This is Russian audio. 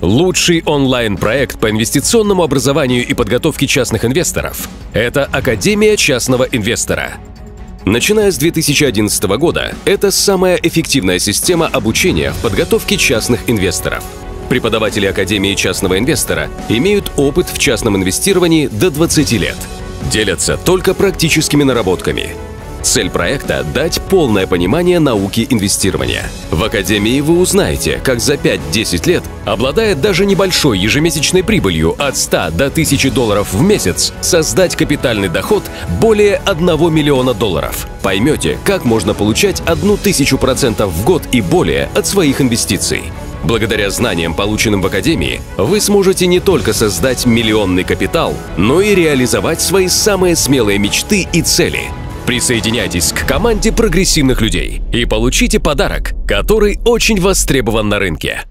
Лучший онлайн-проект по инвестиционному образованию и подготовке частных инвесторов – это Академия частного инвестора. Начиная с 2011 года, это самая эффективная система обучения в подготовке частных инвесторов. Преподаватели Академии частного инвестора имеют опыт в частном инвестировании до 20 лет. Делятся только практическими наработками – Цель проекта – дать полное понимание науки инвестирования. В Академии вы узнаете, как за 5-10 лет, обладая даже небольшой ежемесячной прибылью от 100 до 1000 долларов в месяц, создать капитальный доход более 1 миллиона долларов. Поймете, как можно получать одну тысячу процентов в год и более от своих инвестиций. Благодаря знаниям, полученным в Академии, вы сможете не только создать миллионный капитал, но и реализовать свои самые смелые мечты и цели – Присоединяйтесь к команде прогрессивных людей и получите подарок, который очень востребован на рынке.